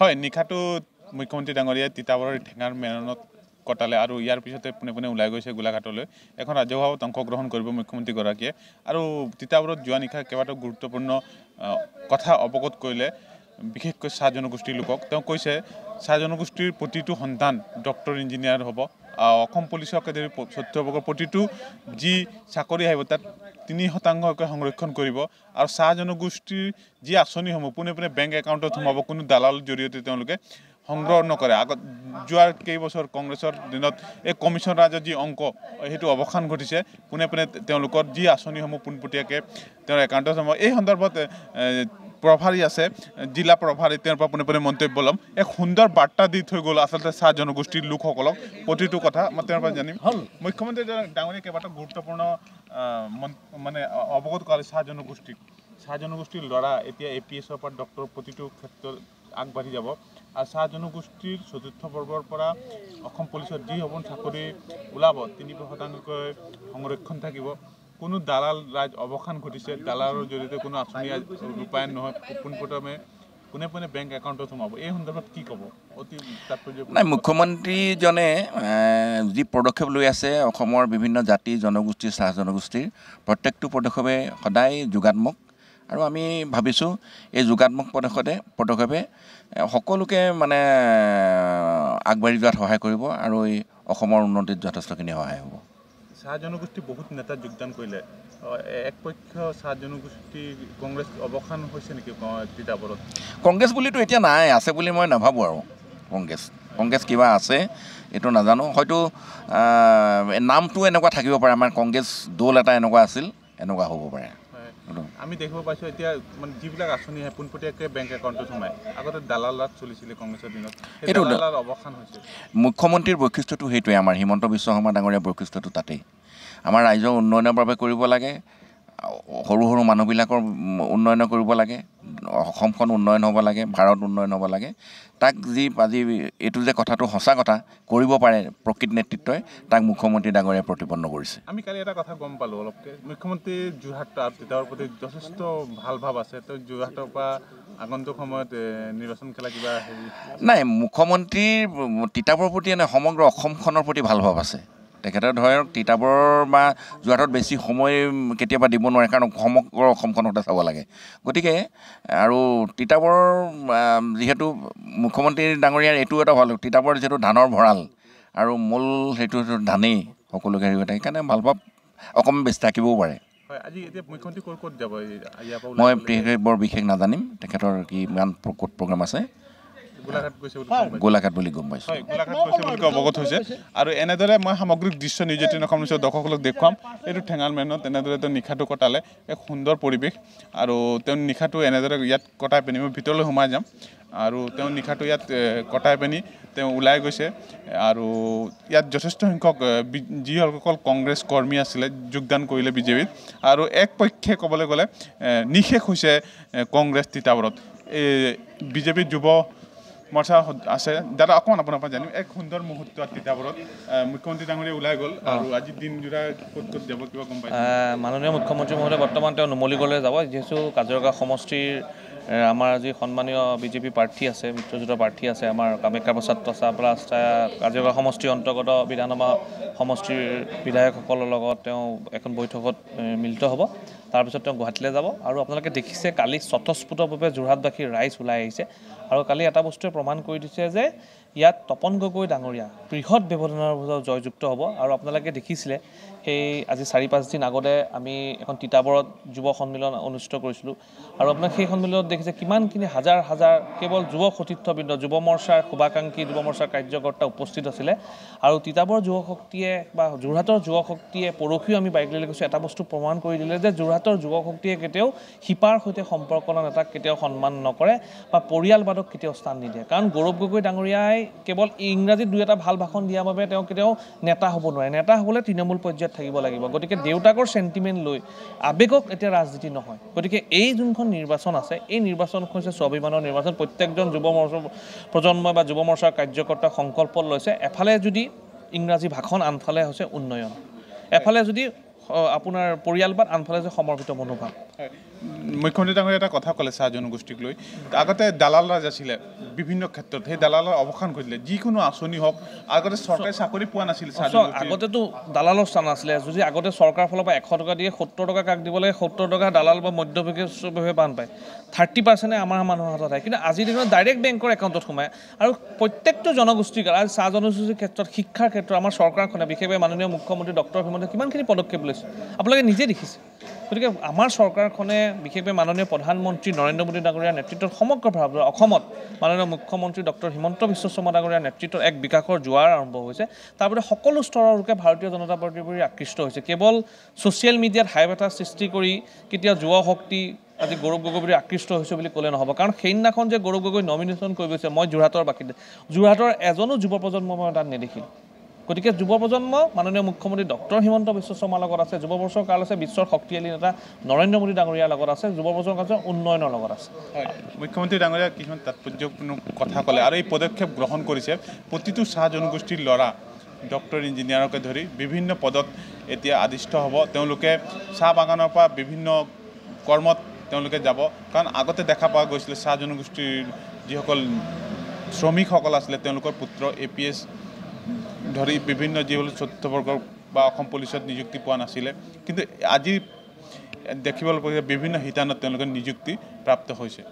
হয় নিশাটো মুখ্যমন্ত্ৰী ডাঙৰীয়াই তিতাবৰৰ ঠেঙাৰ মেৰণত কটালে আৰু ইয়াৰ পিছতে পোনে পোনে ওলাই গৈছে গোলাঘাটলৈ। এখন ৰাজহুৱাত অংশগ্ৰহণ কৰিব মুখ্যমন্ত্ৰীগৰাকীয়ে। আৰু তিতাবৰত যোৱা নিশা কেইবাটাও গুৰুত্বপূৰ্ণ কথা অৱগত কৰিলে বিশেষকৈ চাহ জনগোষ্ঠীৰ লোকক। তেওঁ কৈছে চাহ জনগোষ্ঠীৰ প্ৰতিটো সন্তান ডক্টৰ ইঞ্জিনিয়াৰ হ'ব। অসম পুলিচকে ধৰি প- ছত্ৰবৰ্গৰ প্ৰতিটো যি চাকৰি আহিব তাত তিনি শতাংশকৈ সংৰক্ষণ কৰিব। আৰু চাহ জনগোষ্ঠীৰ যি আঁচনিসমূহ পোনে পোনে বেংক একাউণ্টত সোমাব কোনো দালালৰ জৰিয়তে তেওঁলোকে সংগ্ৰহ নকৰে। আগত যোৱাৰ কেইবছৰ কংগ্ৰেছৰ দিনত এই কমিশ্যন ৰাজৰ যি অংক সেইটো অৱসান ঘটিছে। পোনে পোনে তেওঁলোকৰ যি আঁচনিসমূহ পোনপটীয়াকৈ তেওঁৰ একাউণ্টত সোমাব এই সন্দৰ্ভত প্ৰভাৰী আছে জিলা প্ৰভাৰী তেওঁৰ পৰা পোনে পোনে মন্তব্য ল'ম। এক সুন্দৰ বাৰ্তা দি থৈ গ'ল আচলতে চাহ জনগোষ্ঠীৰ লোকসকলক প্ৰতিটো কথা মই তেওঁৰ পৰা জানিম। মুখ্যমন্ত্ৰী ডাঙৰীয়া কেইবাটাও গুৰুত্বপূৰ্ণ মন- অৱগত কৰালে চাহ জনগোষ্ঠীক। চাহ জনগোষ্ঠীৰ ল'ৰা এতিয়া এ পি এছৰ পৰা ডক্টৰ প্ৰতিটো ক্ষেত্ৰত আগবাঢ়ি যাব। আৰু চাহ জনগোষ্ঠীৰ চতুৰ্থ পৰ্বৰ পৰা অসম পুলিচত যি সপোন চাকৰি ওলাব তিনি শতাংশকৈ সংৰক্ষণ থাকিব। কোনো দালাল ৰাজ অৱসান ঘটিছে দালালৰ জৰিয়তে কোনো আঁচনি ৰূপায়ণ নহয় পোনপ্ৰথমে পোনে পোনে বেংক একাউণ্টত সোমাব এই সন্দৰ্ভত কি ক'ব? অতি তাৎপৰ্য নাই মুখ্যমন্ত্ৰীজনে যি পদক্ষেপ লৈ আছে অসমৰ বিভিন্ন জাতি জনগোষ্ঠীৰ চাহ জনগোষ্ঠীৰ প্ৰত্যেকটো পদক্ষেপে সদায় যোগাত্মক। আৰু আমি ভাবিছোঁ এই যোগাত্মক পদক্ষেপে পদক্ষেপে সকলোকে মানে আগবাঢ়ি যোৱাত সহায় কৰিব আৰু এই অসমৰ উন্নতিত যথেষ্টখিনি সহায় হ'ব। চাহ জনগোষ্ঠী বহুত নেতা যোগদান কৰিলে। একপক্ষ চাহ জনগোষ্ঠী কংগ্ৰেছ অৱসান হৈছে নেকি তিতাবৰত? কংগ্ৰেছ বুলিতো এতিয়া নাই আছে বুলি মই নাভাবোঁ আৰু কংগ্ৰেছ। কংগ্ৰেছ কিবা আছে এইটো নাজানো। হয়তো নামটো এনেকুৱা থাকিব পাৰে আমাৰ কংগ্ৰেছ দল এটা এনেকুৱা আছিল এনেকুৱা হ'ব পাৰে। আমি দেখিব পাইছোঁ এতিয়া মানে যিবিলাক আঁচনি আহে পোনপটীয়াকৈ বেংক একাউণ্টত সোমায়। আগতে দালাল চলিছিলে কংগ্ৰেছৰ দিনত। এইটো অৱসান হৈছে। মুখ্যমন্ত্ৰীৰ বৈশিষ্ট্যটো সেইটোৱে আমাৰ হিমন্ত বিশ্ব শৰ্মা ডাঙৰীয়াৰ বৈশিষ্ট্যটো তাতেই। আমাৰ ৰাইজৰ উন্নয়নৰ বাবে কৰিব লাগে সৰু সৰু মানুহবিলাকৰ উন্নয়ন কৰিব লাগে অসমখন উন্নয়ন হ'ব লাগে ভাৰত উন্নয়ন হ'ব লাগে। তাক যি আজি এইটো যে কথাটো সঁচা কথা কৰিব পাৰে প্ৰকৃত নেতৃত্বই তাক মুখ্যমন্ত্ৰী ডাঙৰীয়াই প্ৰতিপন্ন কৰিছে। আমি কালি এটা কথা গম পালোঁ অলপকৈ। মুখ্যমন্ত্ৰী যোৰহাট তিতাবৰ প্ৰতি যথেষ্ট ভাল ভাৱ আছে। তো যোৰহাটৰ পৰা আগন্তুক সময়ত নিৰ্বাচন খেলা কিবা নাই মুখ্যমন্ত্ৰীৰ তিতাবৰৰ প্ৰতি এনে সমগ্ৰ অসমখনৰ প্ৰতি ভাল ভাৱ আছে। তেখেতে ধৰক তিতাবৰ বা যোৰহাটত বেছি সময় কেতিয়াবা দিব নোৱাৰে কাৰণ সমগ্ৰ অসমখনতে চাব লাগে। গতিকে আৰু তিতাবৰৰ আহ, যিহেতু মুখ্যমন্ত্ৰী ডাঙৰীয়াৰ এইটো এটা ভাল তিতাবৰ যিহেতু ধানৰ ভঁৰাল আৰু মূল সেইটো ধানেই সকলোকে হেৰি হৈ থাকে সেইকাৰণে ভাল ভাৱ অকণমান বেছি থাকিবও পাৰে। মই বৰ বিশেষ নাজানিম তেখেতৰ কি ইমান ক'ত প্ৰগ্ৰাম আছে। গোলাঘাট গৈছে বুলি গম পাইছোঁ। গোলাঘাট বুলি গম পাইছোঁ। হয় গোলাঘাট গৈছে বুলি অৱগত হৈছে। আৰু এনেদৰে মই সামগ্ৰিক দৃশ্য নিউজ এইটিন অসম নিউজৰ দৰ্শকসকলক দেখুৱাম। এইটো ঠেঙাল মেনত এনেদৰে তেওঁ নিশাটো কটালে এক সুন্দৰ পৰিৱেশ। আৰু তেওঁ নিশাটো এনেদৰে ইয়াত কটাই পিনি মই ভিতৰলৈ সোমাই যাম। আৰু তেওঁ নিশাটো ইয়াত কটাই পিনি তেওঁ ওলাই গৈছে। আৰু ইয়াত যথেষ্ট সংখ্যক যিসকল কংগ্ৰেছ কৰ্মী আছিলে যোগদান কৰিলে বিজেপিত। আৰু এক পক্ষে ক'বলৈ গ'লে নিশেষ হৈছে কংগ্ৰেছ তিতাবৰত। এই বিজেপিৰ যুৱ মৰ্চা আছে। দাদা অকণমান আপোনাৰ পৰা জানিম। এক সুন্দৰ মুহূৰ্ত তিতাবৰত মুখ্যমন্ত্ৰী ডাঙৰীয়া ওলাই গ'ল আৰু আজি দিনজোৰা ক'ত ক'ত যাব কিবা গম পাইছে? মাননীয় মুখ্যমন্ত্ৰী মহোদয় বৰ্তমান তেওঁ নুমলীগড়লৈ যাব। যিহেতু কাজিৰঙা সমষ্টিৰ আমাৰ যি সন্মানীয় বিজেপি প্ৰাৰ্থী আছে মিত্ৰজোঁটৰ প্ৰাৰ্থী আছে আমাৰ কামাখ্যা প্ৰসাদ প্ৰসাদ প্লাছ কাজিৰঙা সমষ্টিৰ অন্তৰ্গত বিধানসভা সমষ্টিৰ বিধায়কসকলৰ লগত তেওঁ এখন বৈঠকত মিলিত হ'ব। তাৰপিছত তেওঁ গুৱাহাটীলৈ যাব। আৰু আপোনালোকে দেখিছে কালি স্বতঃস্ফূৰ্তভাৱে যোৰহাটবাসীৰ ৰাইজ ওলাই আহিছে। আৰু কালি এটা বস্তুৱে প্ৰমাণ কৰি দিছে যে ইয়াত তপন গগৈ ডাঙৰীয়া বৃহৎ ব্যৱধানৰ মাজত জয়যুক্ত হ'ব। আৰু আপোনালোকে দেখিছিলে সেই আজি চাৰি পাঁচদিন আগতে আমি এখন তিতাবৰত যুৱ সন্মিলন অনুষ্ঠিত কৰিছিলোঁ। আৰু আপোনাক সেই সন্মিলনত দেখিছে কিমানখিনি হাজাৰ হাজাৰ কেৱল যুৱ সতীৰ্থবৃন্দ যুৱ মৰ্চাৰ শুভাকাংক্ষী যুৱ মৰ্চাৰ কাৰ্যকৰ্তা উপস্থিত আছিলে। আৰু তিতাবৰ যুৱ শক্তিয়ে বা যোৰহাটৰ যুৱ শক্তিয়ে পৰহিও আমি বাইক লৈ গৈছোঁ এটা বস্তু প্ৰমাণ কৰি দিলে যে যোৰহাটৰ যুৱ শক্তিয়ে কেতিয়াও শিপাৰ সৈতে সম্পৰ্ক নেতাক কেতিয়াও সন্মান নকৰে বা পৰিয়ালবাদক কেতিয়াও স্থান নিদিয়ে। কাৰণ গৌৰৱ গগৈ ডাঙৰীয়াই কেৱল ইংৰাজীত দুই এটা ভাল ভাষণ দিয়াৰ বাবে তেওঁ কেতিয়াও নেতা হ'ব নোৱাৰে। নেতা হ'বলৈ তৃণমূল পৰ্যায়ত থাকিব লাগিব। গতিকে দেউতাকৰ চেণ্টিমেণ্ট লৈ আৱেগক এতিয়া ৰাজনীতি নহয়। গতিকে এই যোনখন নিৰ্বাচন আছে এই নিৰ্বাচনখন হৈছে স্বাভিমানৰ নিৰ্বাচন। প্ৰত্যেকজন যুৱ প্ৰজন্মই বা যুৱ মৰ্চাৰ কাৰ্যকৰ্তাই সংকল্প লৈছে এফালে যদি ইংৰাজী ভাষণ আনফালে হৈছে উন্নয়ন। এফালে যদি আপোনাৰ পৰিয়ালবাদ আনফালে হৈছে সমৰ্পিত মনোভাৱ। হয় মুখ্যমন্ত্ৰী ডাঙৰীয়া এটা কথা ক'লে চাহ জনগোষ্ঠীক লৈ। আগতে দালাল ৰাজ আছিলে বিভিন্ন ক্ষেত্ৰত। সেই দালালৰ অৱসান ঘটিলে। যিকোনো আঁচনি হওক আগতে চৰকাৰী চাকৰি পোৱা নাছিল জনগোষ্ঠীৰ। আগতেতো দালালৰ স্থান আছিলে। যদি আগতে চৰকাৰৰ ফালৰ পৰা এশ টকা দিয়ে সত্তৰ টকা কাক দিব লাগে সত্তৰ টকা দালাল বা মধ্যভোগীয়ে বান পায়। থাৰ্টি পাৰ্চেণ্টে আমাৰ মানুহৰ হাতত আহে। কিন্তু আজিৰ দিনত ডাইৰেক্ট বেংকৰ একাউণ্টত সোমায়। আৰু প্ৰত্যেকটো জনগোষ্ঠীৰ কাৰণে আজি চাহ জনগোষ্ঠীৰ ক্ষেত্ৰত শিক্ষাৰ ক্ষেত্ৰত আমাৰ চৰকাৰখনে বিশেষভাৱে মাননীয় মুখ্যমন্ত্ৰী ডক্টৰ হিমন্ত কিমানখিনি পদক্ষেপ লৈছে। আপোনালোকে নিজে দেখিছে। গতিকে আমাৰ চৰকাৰখনে বিশেষভাৱে মাননীয় প্ৰধানমন্ত্ৰী নৰেন্দ্ৰ মোদী ডাঙৰীয়াৰ নেতৃত্বত সমগ্ৰ ভাৰতবৰ্ষ অসমত মাননীয় মুখ্যমন্ত্ৰী ডক্টৰ হিমন্ত বিশ্ব শৰ্মা ডাঙৰীয়াৰ নেতৃত্বত এক বিকাশৰ জোৱাৰ আৰম্ভ হৈছে। তাৰ বাবে সকলো স্তৰৰ লোকে ভাৰতীয় জনতা পাৰ্টীৰ প্ৰতি আকৃষ্ট হৈছে। কেৱল ছ'চিয়েল মিডিয়াত হাইপ এটা সৃষ্টি কৰি কেতিয়া যুৱ শক্তি আজি গৌৰৱ গগৈ বুলি আকৃষ্ট হৈছে বুলি ক'লে নহ'ব। কাৰণ সেইদিনাখন যে গৌৰৱ গগৈ নমিনেশ্যন কৰি গৈছে মই যোৰহাটৰ বাসিন্দা। যোৰহাটৰ এজনো যুৱ প্ৰজন্ম মই তাত নেদেখিলোঁ। গতিকে যুৱ প্ৰজন্ম মাননীয় মুখ্যমন্ত্ৰী ডক্টৰ হিমন্ত বিশ্ব শৰ্মাৰ লগত আছে যুৱ বৰ্ষৰ কাল আছে বিশ্বৰ শক্তিশালী নেতা নৰেন্দ্ৰ মোদী ডাঙৰীয়াৰ লগত আছে যুৱ বৰ্ষৰ কাল উন্নয়নৰ লগত আছে। মুখ্যমন্ত্ৰী ডাঙৰীয়া কিছুমান তাৎপৰ্যপূৰ্ণ কথা ক'লে আৰু এই পদক্ষেপ গ্ৰহণ কৰিছে প্ৰতিটো চাহ জনগোষ্ঠীৰ ল'ৰা ডক্টৰ ইঞ্জিনিয়াৰকে ধৰি বিভিন্ন পদত এতিয়া আদিষ্ট হ'ব। তেওঁলোকে চাহ বাগানৰ পৰা বিভিন্ন কৰ্মত তেওঁলোকে যাব। কাৰণ আগতে দেখা পোৱা গৈছিলে চাহ জনগোষ্ঠীৰ যিসকল শ্ৰমিকসকল আছিলে তেওঁলোকৰ পুত্ৰ এ পি এছ ধৰি বিভিন্ন যিসকল চতুৰ্থ বৰ্গৰ বা অসম পুলিচত নিযুক্তি পোৱা নাছিলে কিন্তু আজি দেখিবলৈ পোৱা বিভিন্ন শিতানত তেওঁলোকে নিযুক্তি প্ৰাপ্ত হৈছে।